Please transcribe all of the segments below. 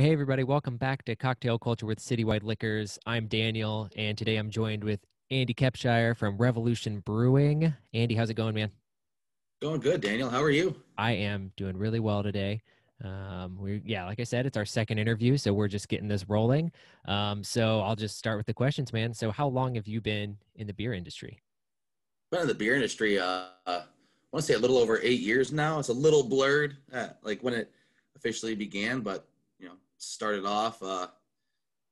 right, hey everybody, welcome back to Cocktail Culture with Citywide Liquors. I'm Daniel, and today I'm joined with Andy Kepshire from Revolution Brewing. Andy, how's it going, man? Going good, Daniel. How are you? I am doing really well today. Um, we, yeah, like I said, it's our second interview, so we're just getting this rolling. Um, so I'll just start with the questions, man. So, how long have you been in the beer industry? Been in the beer industry, uh, I want to say a little over eight years now. It's a little blurred, uh, like when it officially began, but started off uh,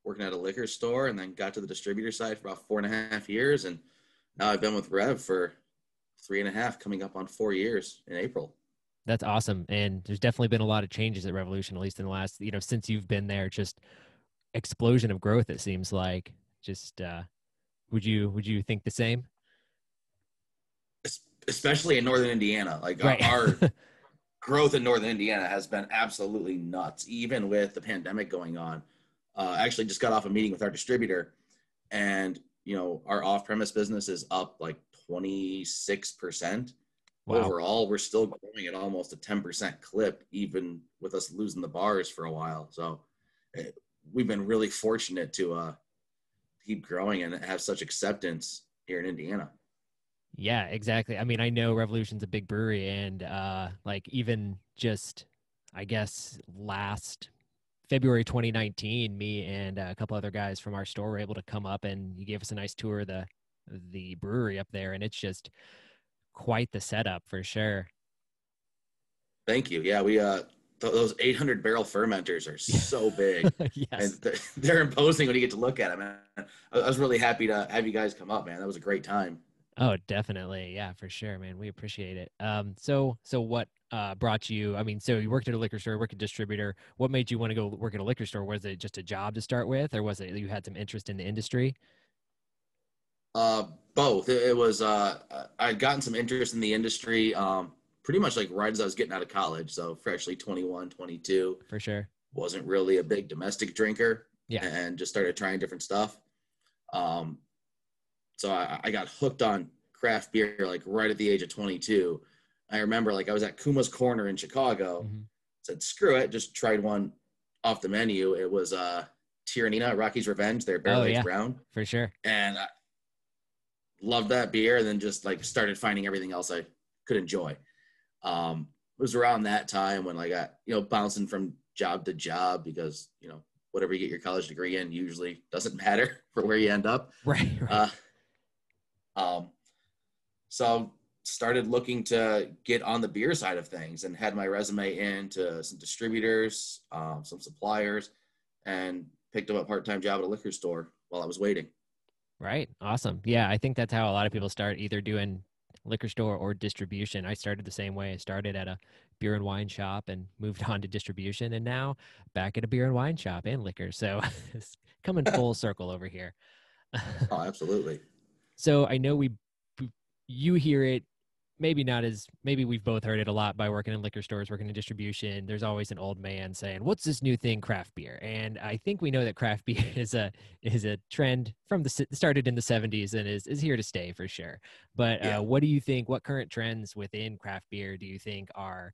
working at a liquor store and then got to the distributor side for about four and a half years. And now I've been with Rev for three and a half, coming up on four years in April. That's awesome. And there's definitely been a lot of changes at Revolution, at least in the last, you know, since you've been there, just explosion of growth, it seems like. Just, uh, would you, would you think the same? Especially in Northern Indiana. Like right. our, growth in Northern Indiana has been absolutely nuts, even with the pandemic going on. Uh, I actually just got off a meeting with our distributor, and you know our off-premise business is up like 26 percent. Wow. Overall, we're still growing at almost a 10% clip, even with us losing the bars for a while. So it, eh, we've been really fortunate to uh, keep growing and have such acceptance here in Indiana. Yeah, exactly. I mean, I know Revolution's a big brewery, and uh, like even just, I guess last February 2019, me and a couple other guys from our store were able to come up, and you gave us a nice tour of the the brewery up there, and it's just quite the setup for sure. Thank you. Yeah, we uh th- those 800 barrel fermenters are so big, yes. and they're, they're imposing when you get to look at them. I was really happy to have you guys come up, man. That was a great time. Oh, definitely. Yeah, for sure, man. We appreciate it. Um, so, so what uh, brought you? I mean, so you worked at a liquor store, worked at a distributor. What made you want to go work at a liquor store? Was it just a job to start with, or was it you had some interest in the industry? Uh, both. It, it was. Uh, I'd gotten some interest in the industry. Um, pretty much like right as I was getting out of college. So freshly 21, 22. For sure. Wasn't really a big domestic drinker. Yeah. And just started trying different stuff. Um, so I, I got hooked on craft beer like right at the age of 22. I remember like I was at Kuma's Corner in Chicago. Mm-hmm. Said screw it, just tried one off the menu. It was uh Tiernina, Rocky's Revenge, their barrel aged oh, yeah, brown. For sure. And I loved that beer and then just like started finding everything else I could enjoy. Um it was around that time when I got, you know, bouncing from job to job because, you know, whatever you get your college degree in usually doesn't matter for where you end up. Right. right. Uh, um, so started looking to get on the beer side of things and had my resume in to some distributors, um, some suppliers, and picked up a part-time job at a liquor store while I was waiting. Right. Awesome. Yeah, I think that's how a lot of people start either doing liquor store or distribution. I started the same way. I started at a beer and wine shop and moved on to distribution and now back at a beer and wine shop and liquor. So it's coming full circle over here. oh, absolutely. So I know we, you hear it, maybe not as maybe we've both heard it a lot by working in liquor stores, working in distribution. There's always an old man saying, "What's this new thing, craft beer?" And I think we know that craft beer is a is a trend from the started in the 70s and is is here to stay for sure. But yeah. uh, what do you think? What current trends within craft beer do you think are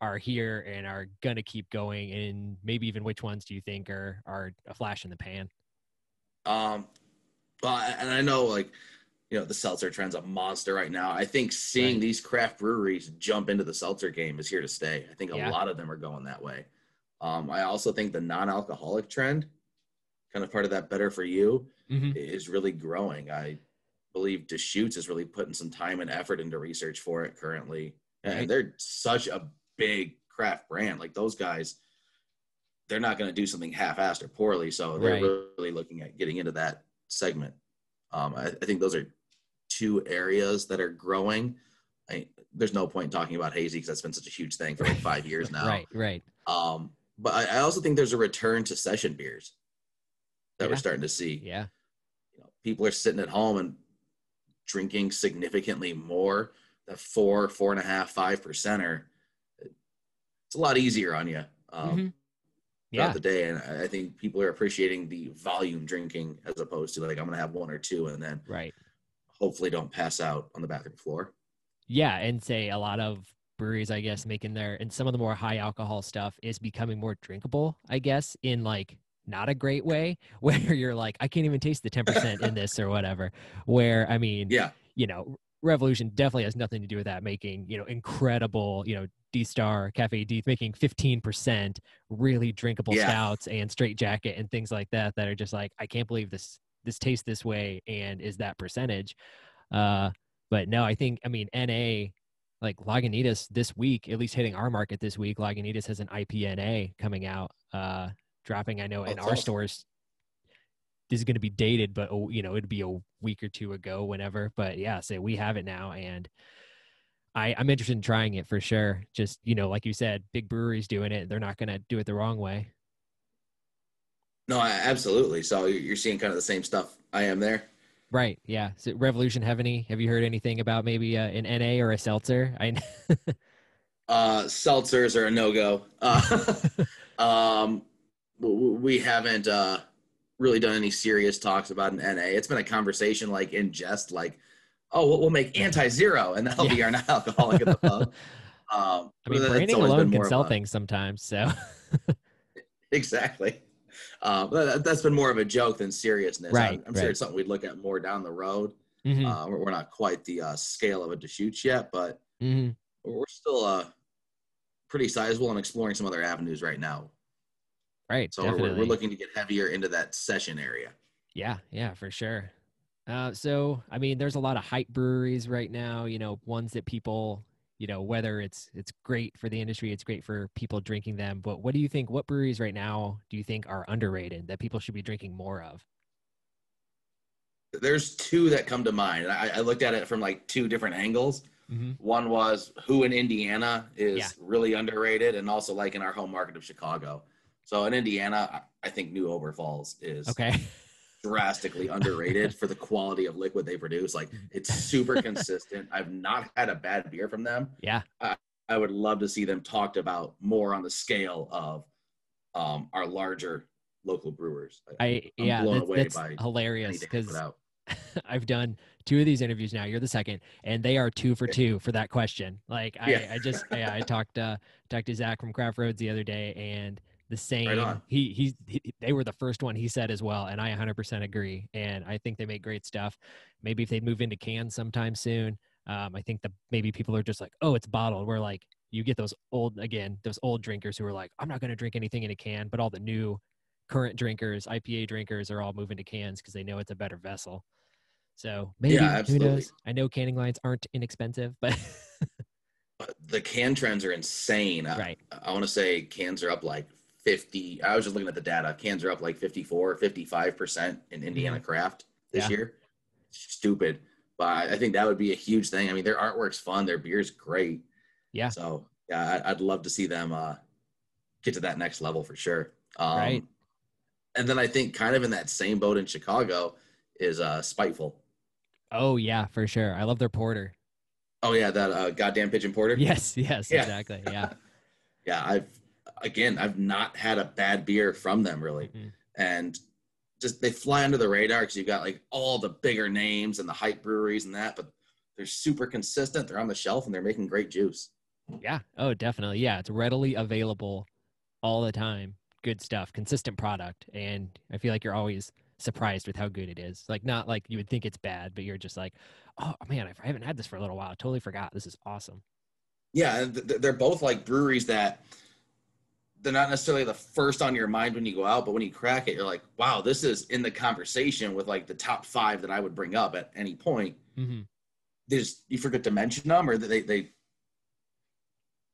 are here and are gonna keep going? And maybe even which ones do you think are are a flash in the pan? Um, but and I know like you know the seltzer trend's a monster right now. I think seeing right. these craft breweries jump into the seltzer game is here to stay. I think a yeah. lot of them are going that way. Um, I also think the non-alcoholic trend, kind of part of that better for you, mm-hmm. is really growing. I believe Deschutes is really putting some time and effort into research for it currently, and they're such a big craft brand. Like those guys, they're not going to do something half-assed or poorly. So they're right. really looking at getting into that segment. Um, I, I, think those are two areas that are growing. I, there's no point talking about hazy because that's been such a huge thing for like five years now. right, right. Um, but I, I, also think there's a return to session beers that yeah. we're starting to see. Yeah. You know, people are sitting at home and drinking significantly more. The four, four and a half, five percenter. It's a lot easier on you. Um, mm-hmm throughout yeah. the day. And I think people are appreciating the volume drinking as opposed to like I'm gonna have one or two and then right. Hopefully, don't pass out on the bathroom floor. Yeah, and say a lot of breweries, I guess, making their and some of the more high alcohol stuff is becoming more drinkable, I guess, in like not a great way where you're like, I can't even taste the 10% in this or whatever. Where I mean, yeah, you know, Revolution definitely has nothing to do with that, making, you know, incredible, you know, D Star Cafe D making 15% really drinkable yeah. stouts and straight jacket and things like that that are just like, I can't believe this this tastes this way and is that percentage. Uh but no, I think I mean NA like Lagunitas this week, at least hitting our market this week, Lagunitas has an IPNA coming out, uh, dropping. I know in our awesome. stores, this is going to be dated, but oh, you know, it'd be a week or two ago, whenever. But yeah, so we have it now, and I, I'm interested in trying it for sure. Just you know, like you said, big breweries doing it, they're not going to do it the wrong way. No, absolutely. So you're seeing kind of the same stuff I am there. Right. Yeah. So Revolution have any? Have you heard anything about maybe uh, an NA or a seltzer? I. uh, seltzers are a no go. Uh, um, we haven't uh, really done any serious talks about an NA. It's been a conversation like in jest, like, oh, we'll make anti zero, and that'll yeah. be our non-alcoholic at the pub. Um, I mean, branding alone can sell things sometimes. So. exactly. Uh, that, has been more of a joke than seriousness. Right. I'm, I'm right. sure it's something we'd look at more down the road. Mm-hmm. Uh, we're, we're, not quite the uh, scale of a Deschutes yet, but mm-hmm. we're still uh, pretty sizable and exploring some other avenues right now. Right. So we're, we're, looking to get heavier into that session area. Yeah. Yeah, for sure. Uh, so, I mean, there's a lot of hype breweries right now, you know, ones that people you know whether it's it's great for the industry it's great for people drinking them but what do you think what breweries right now do you think are underrated that people should be drinking more of there's two that come to mind i, I looked at it from like two different angles mm-hmm. one was who in indiana is yeah. really underrated and also like in our home market of chicago so in indiana i think new oberpfalz is okay drastically underrated for the quality of liquid they produce. Like it's super consistent. I've not had a bad beer from them. Yeah. I, I would love to see them talked about more on the scale of um, our larger local brewers. I, I'm yeah, that's, that's hilarious because I've done two of these interviews now. You're the second, and they are two for two for that question. Like I, yeah. I just yeah, I talked uh, talked to Zach from Craft Roads the other day, and the same. Right he, he, he they were the first one he said as well, and I 100% agree. And I think they make great stuff. Maybe if they move into cans sometime soon, um, I think the maybe people are just like, oh, it's bottled. We're like, you get those old again, those old drinkers who are like, I'm not going to drink anything in a can, but all the new current drinkers, IPA drinkers, are all moving to cans because they know it's a better vessel. So maybe yeah, who knows? I know canning lines aren't inexpensive, but the can trends are insane. Right. I, I want to say cans are up like 50 i was just looking at the data cans are up like 54 55% in indiana mm-hmm. craft this yeah. year. Stupid but i think that would be a huge thing. I mean their artwork's fun their beer's great. Yeah. So yeah i'd, love to see them uh, get to that next level for sure. Um, right. and then i think kind of in that same boat in chicago is uh spiteful. Oh yeah for sure. I love their porter. Oh yeah that uh, goddamn pigeon porter? Yes yes yeah. exactly yeah. Yeah i've again, I've not had a bad beer from them really, mm-hmm. and just they fly under the radar because you've got like all the bigger names and the hype breweries and that, but they're super consistent. They're on the shelf and they're making great juice. Yeah. Oh, definitely. Yeah, it's readily available all the time. Good stuff, consistent product, and I feel like you're always surprised with how good it is. Like not like you would think it's bad, but you're just like, oh man, I haven't had this for a little while. I totally forgot. This is awesome. Yeah, they're both like breweries that they're not necessarily the first on your mind when you go out, but when you crack it, you're like, wow, this is in the conversation with like the top five that I would bring up at any point. Mm-hmm. There's you forget to mention them, or they they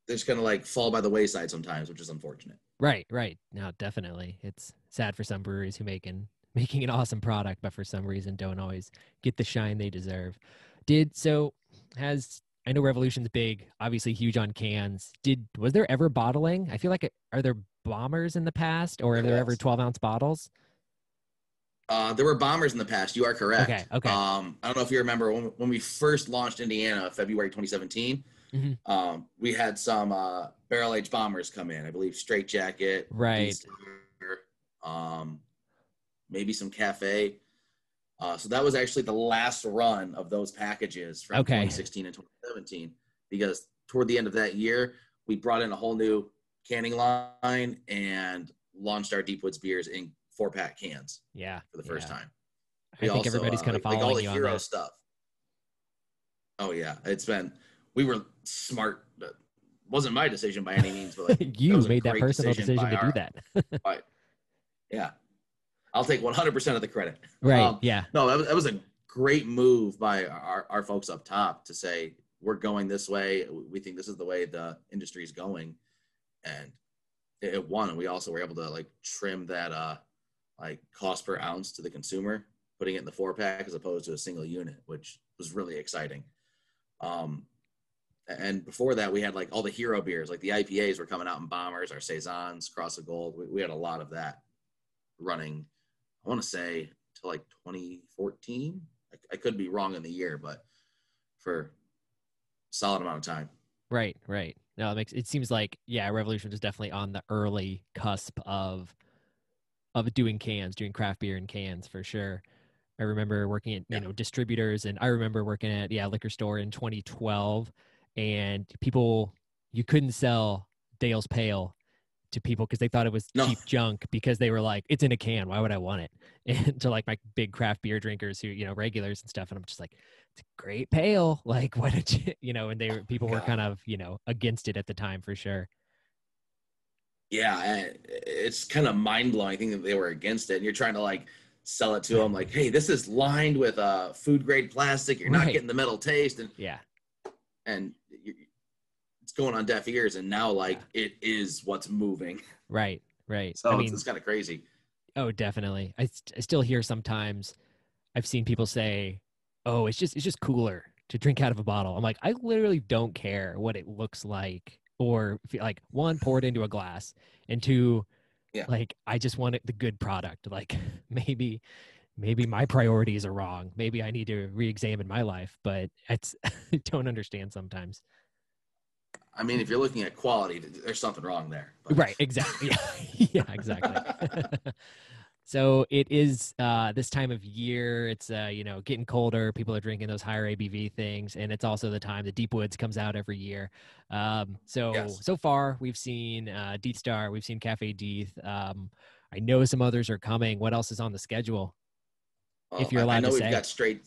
they're just gonna like fall by the wayside sometimes, which is unfortunate. Right, right. No, definitely. It's sad for some breweries who making making an awesome product, but for some reason don't always get the shine they deserve. Did so has I know Revolution's big, obviously huge on cans. Did was there ever bottling? I feel like it, are there bombers in the past, or are there ever twelve ounce bottles? Uh, there were bombers in the past. You are correct. Okay. Okay. Um, I don't know if you remember when, when we first launched Indiana, February 2017. Mm-hmm. Um, we had some uh, barrel aged bombers come in. I believe Straight Jacket, right? Um, maybe some cafe. Uh, so that was actually the last run of those packages from okay. 2016 and 2017 because toward the end of that year, we brought in a whole new canning line and launched our Deep Woods beers in four pack cans. Yeah, for the first yeah. time. We I think also, everybody's uh, kind of like, following like all the hero stuff. Oh yeah, it's been. We were smart. It wasn't my decision by any means, but like, you that made that personal decision, decision to our, do that. by, yeah, I'll take 100% of the credit. Right. Um, yeah. No, that was, that was a great move by our, our folks up top to say we're going this way. We think this is the way the industry is going, and it won. And we also were able to like trim that uh like cost per ounce to the consumer, putting it in the four pack as opposed to a single unit, which was really exciting. Um, and before that, we had like all the hero beers, like the IPAs were coming out in bombers, our saisons, cross of gold. We, we had a lot of that running. I want to say to like 2014. I, I could be wrong in the year, but for solid amount of time. Right, right. No, it makes it seems like yeah, Revolution is definitely on the early cusp of of doing cans, doing craft beer in cans for sure. I remember working at you know distributors, and I remember working at yeah liquor store in 2012, and people you couldn't sell Dale's Pale to people because they thought it was no. cheap junk because they were like, it's in a can. Why would I want it? And to like my big craft beer drinkers who, you know, regulars and stuff. And I'm just like, great pale. Like, what don't you, you know, and they were, people were kind of, you know, against it at the time for sure. Yeah. It's kind of mind blowing. I think that they were against it. And you're trying to like sell it to them like, hey, this is lined with uh, food grade plastic. You're not right. getting the metal taste. And yeah. And it's going on deaf ears and now like yeah. it is what's moving right right so I mean, it's, it's kind of crazy oh definitely I, st- I still hear sometimes i've seen people say oh it's just it's just cooler to drink out of a bottle i'm like i literally don't care what it looks like or like one pour it into a glass and two yeah. like i just want it, the good product like maybe maybe my priorities are wrong maybe i need to re-examine my life but it's i don't understand sometimes I mean, if you're looking at quality, there's something wrong there. But. Right. Exactly. Yeah. yeah exactly. So it is uh, this time of year. It's uh, you know getting colder. People are drinking those higher ABV things, and it's also the time the Deep Woods comes out every year. Um, so yes. so far we've seen uh, Death Star, we've seen Cafe Death. Um, I know some others are coming. What else is on the schedule? If you're allowed I know to we've say. got straight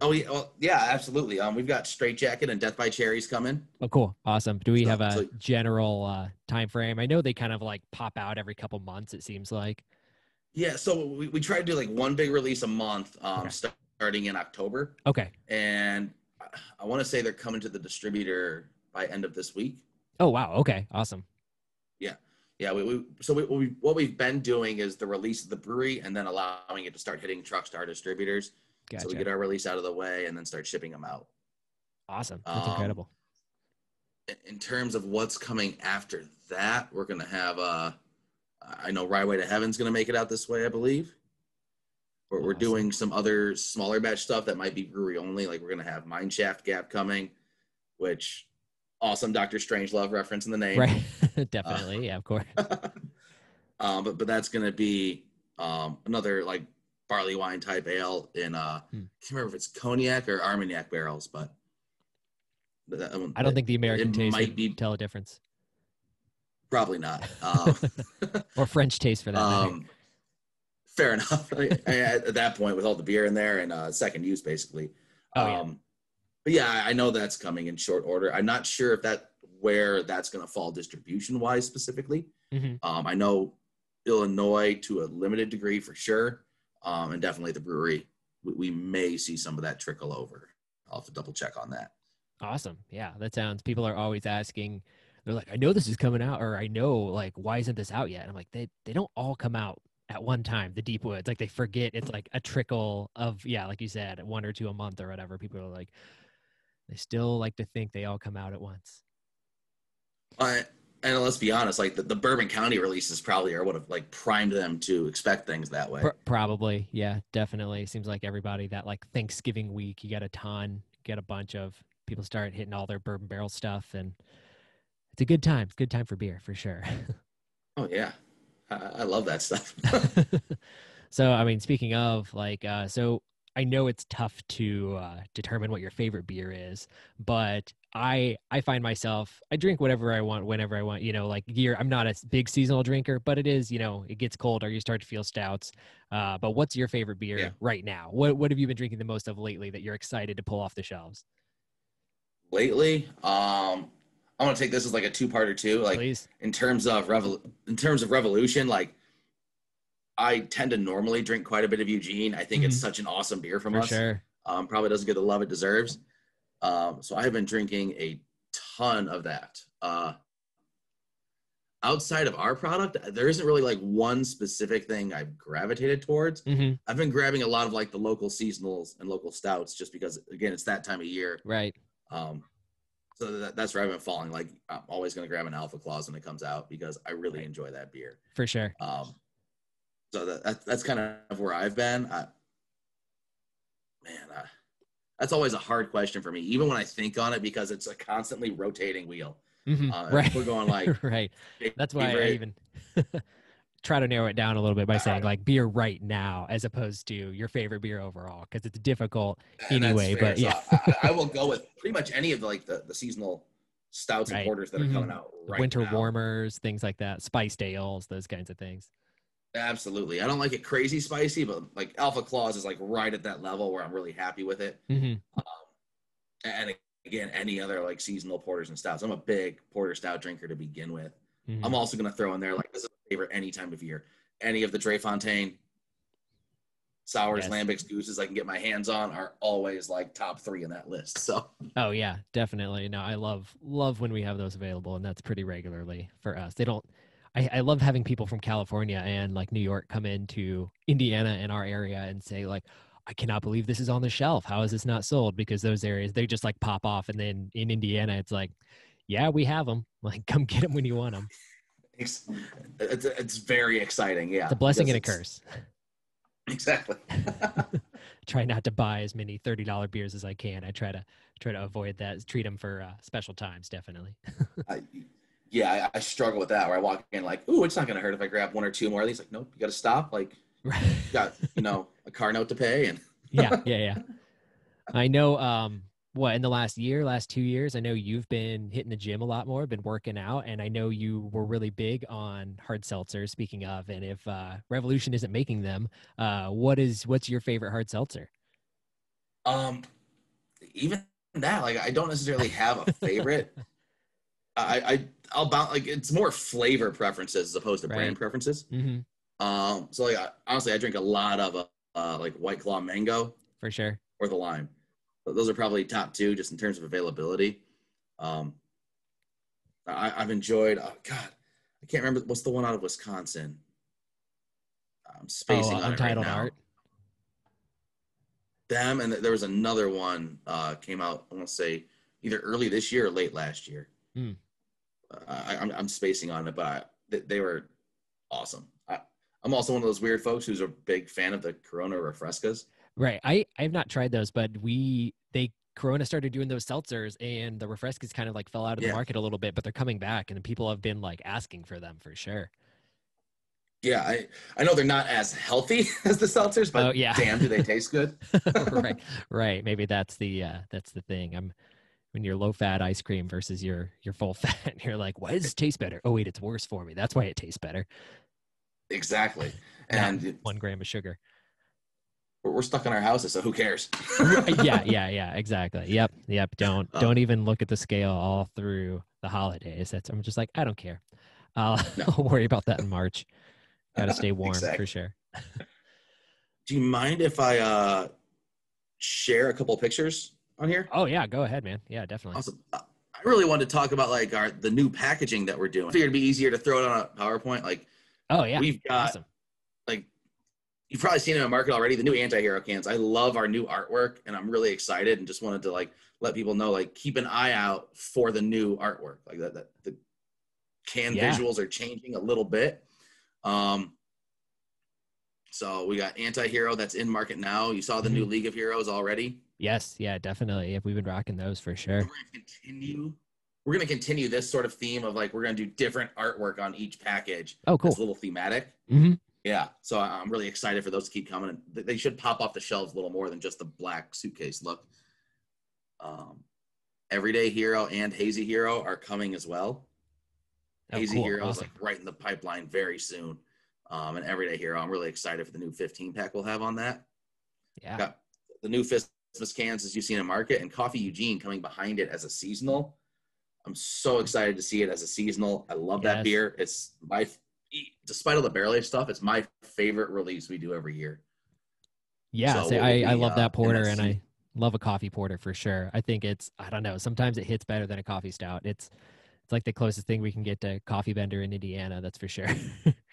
Oh yeah, well, yeah, absolutely. Um, we've got Straight Jacket and Death by Cherries coming. Oh, cool, awesome. Do we so, have a so, general uh, time frame? I know they kind of like pop out every couple months. It seems like. Yeah, so we, we try to do like one big release a month, um, okay. starting in October. Okay. And I want to say they're coming to the distributor by end of this week. Oh wow! Okay, awesome. Yeah, yeah. We, we so we, we what we've been doing is the release of the brewery and then allowing it to start hitting trucks to our distributors. Gotcha. So we get our release out of the way and then start shipping them out. Awesome. That's um, incredible. In terms of what's coming after that, we're going to have, uh, I know Rye Way to Heaven's going to make it out this way, I believe. We're, awesome. we're doing some other smaller batch stuff that might be brewery only. Like we're going to have Mineshaft Gap coming, which awesome Doctor Strangelove reference in the name. Right. Definitely. Uh, yeah, of course. um, but, but that's going to be um, another like barley wine type ale in uh hmm. I can't remember if it's cognac or Armagnac barrels, but that, I don't think the American taste might be tell a difference. Probably not. Um, or French taste for that um, Fair enough. at that point, with all the beer in there and uh, second use, basically. Oh, yeah. Um, but yeah, I know that's coming in short order. I'm not sure if that where that's going to fall distribution wise specifically. Mm-hmm. Um, I know Illinois to a limited degree for sure um, and definitely the brewery. We, we, may see some of that trickle over. I'll have to double check on that. Awesome. Yeah, that sounds. People are always asking. They're like, I know this is coming out, or I know like why isn't this out yet? And I'm like, they they don't all come out at one time. The deep woods, like they forget it's like a trickle of yeah, like you said, one or two a month or whatever. People are like, they still like to think they all come out at once. But and let's be honest, like the, the Bourbon County releases probably are what have like primed them to expect things that way. Probably, yeah, definitely. Seems like everybody that like Thanksgiving week, you get a ton, get a bunch of people start hitting all their bourbon barrel stuff, and it's a good time. It's a good time for beer for sure. oh yeah, I, I love that stuff. so I mean, speaking of like, uh, so I know it's tough to uh, determine what your favorite beer is, but I I find myself I drink whatever I want whenever I want. You know, like year I'm not a big seasonal drinker, but it is you know it gets colder, you start to feel stouts. Uh, but what's your favorite beer yeah. right now? What what have you been drinking the most of lately that you're excited to pull off the shelves? Lately, um, I want to take this as like a two parter too. Like Please. in terms of revol in terms of revolution, like I tend to normally drink quite a bit of Eugene. I think mm-hmm. it's such an awesome beer from For us. Sure. Um, probably doesn't get the love it deserves. Um, so I have been drinking a ton of that. Uh, outside of our product, there isn't really like one specific thing I've gravitated towards. Mm-hmm. I've been grabbing a lot of like the local seasonals and local stouts just because, again, it's that time of year. Right. Um, so that, that's where I've been falling. Like I'm always going to grab an Alpha Klaus when it comes out because I really right. enjoy that beer. For sure. Um, so that, that, that's kind of where I've been. I, man, I, that's always a hard question for me, even when I think on it, because it's a constantly rotating wheel. Mm-hmm. Uh, right. We're going like right. That's why I even try to narrow it down a little bit by saying like beer right now, as opposed to your favorite beer overall, because it's difficult anyway. But so yeah, I, I, will go with pretty much any of the, like the, the seasonal stouts right. and porters that are mm-hmm. coming out right winter now. warmers, things like that, spiced ales, those kinds of things. Absolutely. I don't like it crazy spicy, but like Alpha Klaus is like right at that level where I'm really happy with it. Mm-hmm. Um, and again, any other like seasonal porters and stouts. I'm a big porter stout drinker to begin with. Mm-hmm. I'm also going to throw in there like this is my favorite any time of year. Any of the Drie Fonteinen sours, yes. lambics, gueuzes I can get my hands on are always like top three in that list. So. Oh yeah, definitely. No, I love love when we have those available, and that's pretty regularly for us. They don't I, I love having people from California and like New York come into Indiana in our area and say like, I cannot believe this is on the shelf. How is this not sold? Because those areas they just like pop off, and then in Indiana it's like, yeah, we have them. Like, come get them when you want them. It's, it's, it's very exciting. Yeah, it's a blessing and a curse. Exactly. try not to buy as many thirty dollar beers as I can. I try to try to avoid that. Treat them for uh, special times, definitely. I, yeah, I, I, struggle with that where I walk in like, ooh, it's not gonna hurt if I grab one or two more of these. Like, nope, you gotta stop. Like you got, you know, a car note to pay and Yeah, yeah, yeah. I know um what in the last year, last two years, I know you've been hitting the gym a lot more, been working out, and I know you were really big on hard seltzer. Speaking of, and if uh, Revolution isn't making them, uh, what is what's your favorite hard seltzer? Um, even that, like, I don't necessarily have a favorite. I, I I'll bounce like it's more flavor preferences as opposed to right. brand preferences. Mm-hmm. Um, so like I, honestly, I drink a lot of uh, like White Claw mango for sure, or the lime. Those are probably top two just in terms of availability. Um, I, have enjoyed. Oh God, I can't remember what's the one out of Wisconsin. I'm spacing oh, on Untitled it right now. Art. Them and there was another one uh, came out. I want to say either early this year or late last year. Mm. I, am I'm, I'm spacing on it, but I, they, they, were awesome. I, I'm also one of those weird folks who's a big fan of the Corona Refrescas. Right. I I've not tried those, but we they Corona started doing those seltzers, and the Refrescas kind of like fell out of the market a little bit, but they're coming back, and people have been like asking for them for sure. Yeah, I, I know they're not as healthy as the seltzers, but oh, yeah. damn, do they taste good? right, right. Maybe that's the uh, that's the thing. I'm when you're low fat ice cream versus your your full fat you're like why does it taste better oh wait it's worse for me that's why it tastes better exactly and one gram of sugar we're stuck in our houses so who cares yeah yeah yeah exactly yep yep don't uh, don't even look at the scale all through the holidays that's i'm just like i don't care i'll, no. I'll worry about that in march gotta stay warm exactly. for sure do you mind if i uh share a couple pictures on here? Oh yeah, go ahead, man. Yeah, definitely. Awesome. Uh, I really wanted to talk about like our the new packaging that we're doing. I figured it'd be easier to throw it on a PowerPoint. Like, oh yeah, we've got awesome. You've probably seen it in the market already. The new anti-hero cans. I love our new artwork, and I'm really excited. And just wanted to like let people know like keep an eye out for the new artwork. Like that, that the can yeah. visuals are changing a little bit. Um, so we got anti-hero that's in market now. You saw the mm-hmm. new League of Heroes already. Yes, yeah, definitely. If we've been rocking those for sure. We're gonna continue. We're gonna continue this sort of theme of like we're gonna do different artwork on each package. Oh, cool. It's a little thematic. Mm-hmm. Yeah, so I'm really excited for those to keep coming. They should pop off the shelves a little more than just the black suitcase look. Um, Everyday Hero and Hazy Hero are coming as well. Oh, Hazy cool. Hero awesome. is like right in the pipeline very soon. Um, and Everyday Hero, I'm really excited for the new 15 pack we'll have on that. Yeah. Got the new Christmas cans as you see in the market and Coffee Eugene coming behind it as a seasonal. I'm so excited to see it as a seasonal. I love yes. that beer. It's my despite all the barrel age stuff, it's my favorite release we do every year. Yeah, so I, I love uh, that porter and I love a coffee porter for sure. I think it's I don't know, sometimes it hits better than a coffee stout. It's it's like the closest thing we can get to coffee bender in Indiana, that's for sure.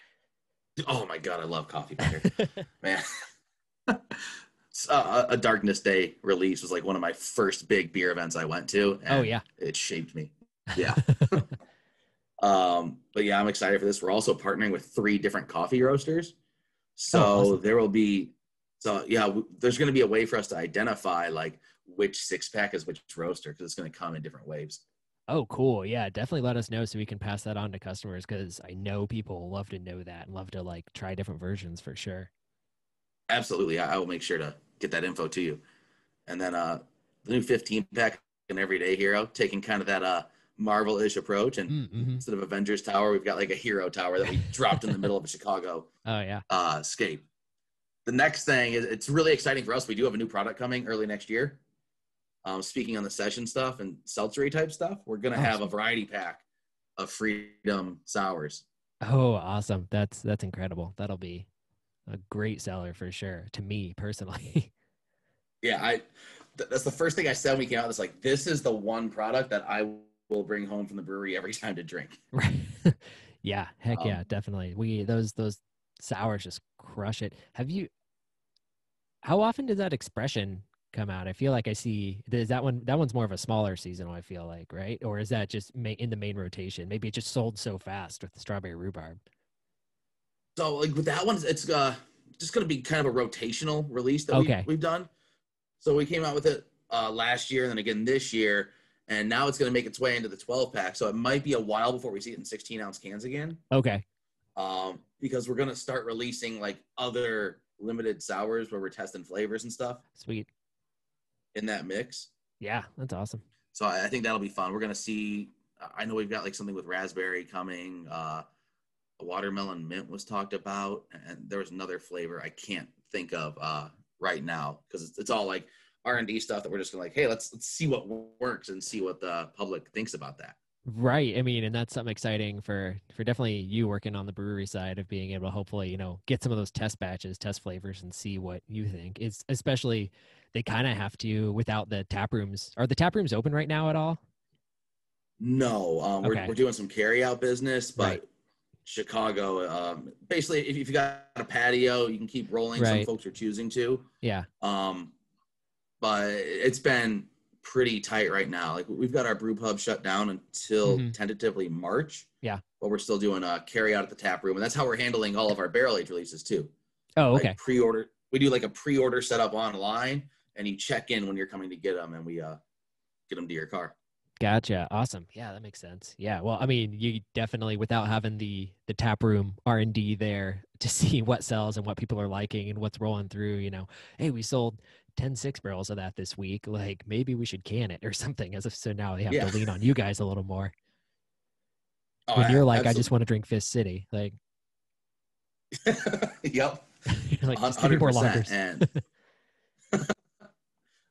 oh my god, I love coffee bender. Man. uh, a darkness day release was like one of my first big beer events I went to. oh yeah. It shaped me. Yeah. Um, but yeah, I'm excited for this. We're also partnering with three different coffee roasters. So oh, awesome. there will be, so yeah, w- there's going to be a way for us to identify like which six pack is which roaster because it's going to come in different waves. Oh, cool. Yeah, definitely let us know so we can pass that on to customers because I know people love to know that and love to like try different versions for sure. Absolutely. I, I will make sure to get that info to you. And then uh the new 15 pack an everyday hero, taking kind of that uh Marvel-ish approach, and mm, mm-hmm. instead of Avengers Tower, we've got like a hero tower that we dropped in the middle of a Chicago. Oh yeah. Uh, escape. The next thing is it's really exciting for us. We do have a new product coming early next year. Um, speaking on the session stuff and seltzery type stuff, we're gonna have a variety pack of Freedom sours. Oh, awesome! That's that's incredible. That'll be a great seller for sure. To me personally. yeah, I. Th- that's the first thing I said when we came out. It's like this is the one product that I will bring home from the brewery every time to drink. Right. yeah. Heck um, yeah, definitely. We those those sours just crush it. Have you? How often does that expression come out? I feel like I see. Is that one? That one's more of a smaller seasonal. I feel like, right? Or is that just in the main rotation? Maybe it just sold so fast with the strawberry rhubarb. So like with that one, it's uh just going to be kind of a rotational release that okay. we, we've done. So we came out with it uh, last year and then again this year and now it's going to make its way into the 12 pack. So it might be a while before we see it in 16 ounce cans again. Okay. Um, because we're going to start releasing like other limited sours where we're testing flavors and stuff. Sweet. In that mix. Yeah, that's awesome. So I, I think that'll be fun. We're going to see. I know we've got like something with raspberry coming. Uh, a watermelon mint was talked about, and there was another flavor I can't think of uh, right now because it's, it's all like r&d stuff that we're just gonna like hey let's let's see what works and see what the public thinks about that right i mean and that's something exciting for for definitely you working on the brewery side of being able to hopefully you know get some of those test batches test flavors and see what you think it's especially they kind of have to without the tap rooms are the tap rooms open right now at all no um, we're, we're doing some carry out business but right. Chicago. Um, basically, if you've got a patio, you can keep rolling. Right. Some folks are choosing to. Yeah. Um, but it's been pretty tight right now. Like we've got our brew pub shut down until mm-hmm. tentatively March. Yeah. But we're still doing a carry out at the tap room, and that's how we're handling all of our barrel age releases too. Oh, okay. Like pre-order. We do like a pre-order setup online, and you check in when you're coming to get them, and we uh get them to your car. Gotcha. Awesome. Yeah, that makes sense. Yeah. Well, I mean, you definitely without having the the tap room R and D there to see what sells and what people are liking and what's rolling through. You know, hey, we sold 10 six barrels of that this week. Like maybe we should can it or something. As if so now they have yeah. to lean on you guys a little more. Oh, when you're like, absolutely. I just want to drink Fist City, like. yep. like, just give me more lagers. And...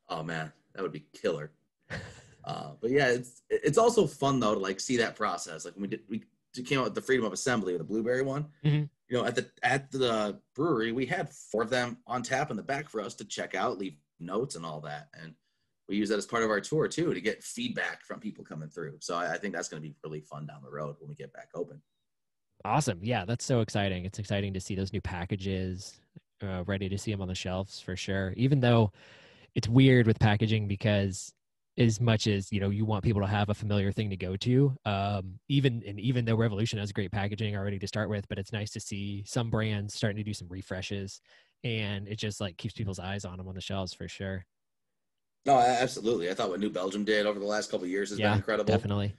oh man, that would be killer. Uh, but yeah, it's it's also fun though to like see that process. Like when we did, we came out with the Freedom of Assembly, the blueberry one. Mm-hmm you know, at the at the brewery, we had four of them on tap in the back for us to check out, leave notes and all that, and we use that as part of our tour too to get feedback from people coming through. So I, I think that's going to be really fun down the road when we get back open. Awesome, yeah, that's so exciting. It's exciting to see those new packages, uh, ready to see them on the shelves for sure. Even though it's weird with packaging because as much as you know you want people to have a familiar thing to go to um, even and even though revolution has great packaging already to start with but it's nice to see some brands starting to do some refreshes and it just like keeps people's eyes on them on the shelves for sure. No absolutely. I thought what new belgium did over the last couple years has yeah, been incredible. definitely.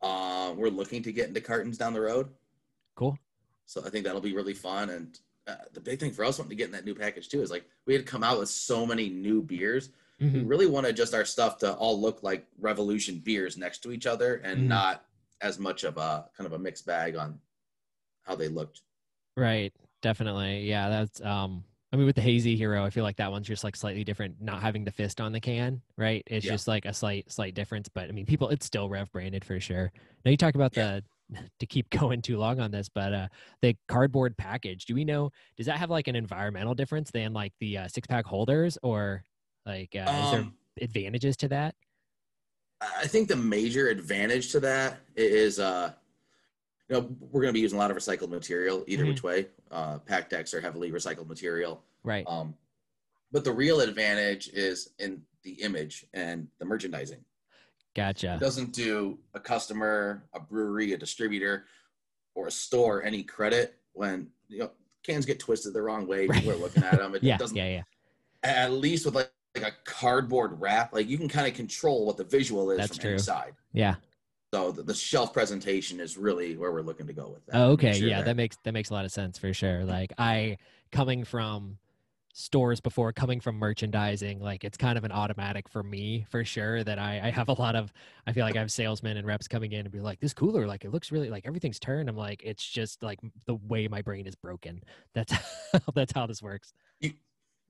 Uh, we're looking to get into cartons down the road. Cool. So i think that'll be really fun and uh, the big thing for us wanting to get in that new package too is like we had come out with so many new beers. Mm-hmm. We really wanted just our stuff to all look like Revolution beers next to each other and mm-hmm. not as much of a kind of a mixed bag on how they looked. Right. Definitely. Yeah. That's, um, I mean, with the hazy hero, I feel like that one's just like slightly different, not having the fist on the can, right? It's yeah. just like a slight, slight difference. But I mean, people, it's still Rev branded for sure. Now you talk about yeah. the, to keep going too long on this, but uh, the cardboard package, do we know, does that have like an environmental difference than like the uh, six pack holders or like, uh, um, is there um advantages to that? I think the major advantage to that is, uh, you know, we're going to be using a lot of recycled material either mm-hmm. which way. Uh, PakTechs are heavily recycled material. Right. Um, but the real advantage is in the image and the merchandising. Gotcha. It doesn't do a customer, a brewery, a distributor, or a store any credit when you know cans get twisted the wrong way. Right. People are looking at them. It yeah, doesn't. Yeah, yeah. At least with like, like a cardboard wrap, like you can kind of control what the visual is That's from true. inside. Yeah. So the, the, shelf presentation is really where we're looking to go with that. Oh, okay, sure yeah, that. that makes that makes a lot of sense for sure. Like I coming from stores before coming from merchandising like it's kind of an automatic for me for sure that I, I have a lot of i feel like i have salesmen and reps coming in and be like this cooler like it looks really like everything's turned i'm like it's just like the way my brain is broken that's how that's how this works you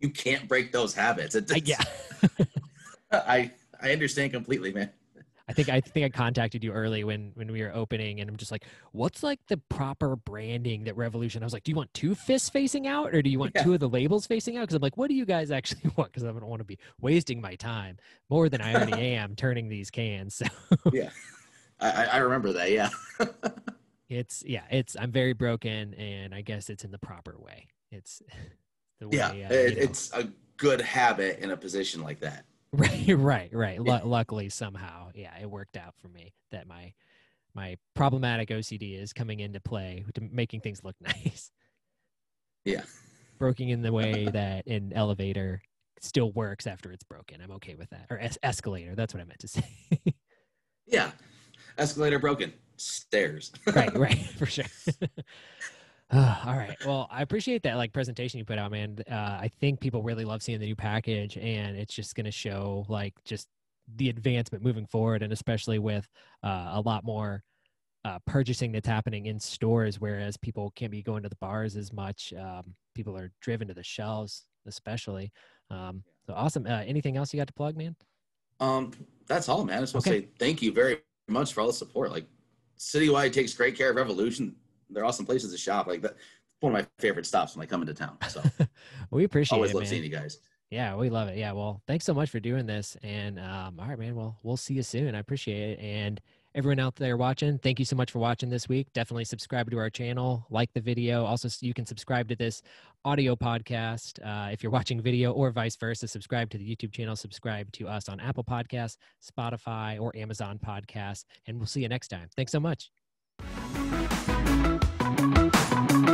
you can't break those habits it, I, yeah i i understand completely man I think I think I contacted you early when when we were opening, and I'm just like, what's like the proper branding that Revolution? I was like, do you want two fists facing out, or do you want yeah. two of the labels facing out? Because I'm like, what do you guys actually want? Because I don't want to be wasting my time more than I already am turning these cans. So yeah, I, I remember that. Yeah, it's yeah, it's I'm very broken, and I guess it's in the proper way. It's the way, yeah, uh, it, it's a good habit in a position like that. Right, right, right. L- luckily, somehow, yeah, it worked out for me that my my problematic OCD is coming into play to making things look nice. Yeah, broken in the way that an elevator still works after it's broken. I'm okay with that. Or es- escalator. That's what I meant to say. yeah, escalator broken. Stairs. right, right, for sure. all right. Well, I appreciate that like presentation you put out, man. Uh, I think people really love seeing the new package, and it's just going to show like just the advancement moving forward, and especially with uh, a lot more uh, purchasing that's happening in stores, whereas people can't be going to the bars as much. Um, people are driven to the shelves, especially. Um, so awesome. Uh, anything else you got to plug, man? Um, that's all, man. I just want to say thank you very much for all the support. Like Citywide takes great care of Revolution they're awesome places to shop. Like that, one of my favorite stops when I come into town. So we appreciate it. always it. love man. seeing you guys. Yeah, we love it. Yeah, well, thanks so much for doing this. And um, all right, man. Well, we'll see you soon. I appreciate it. And everyone out there watching, thank you so much for watching this week. Definitely subscribe to our channel, like the video. Also, you can subscribe to this audio podcast uh, if you're watching video, or vice versa. Subscribe to the YouTube channel. Subscribe to us on Apple Podcasts, Spotify, or Amazon Podcasts. And we'll see you next time. Thanks so much. Thank you.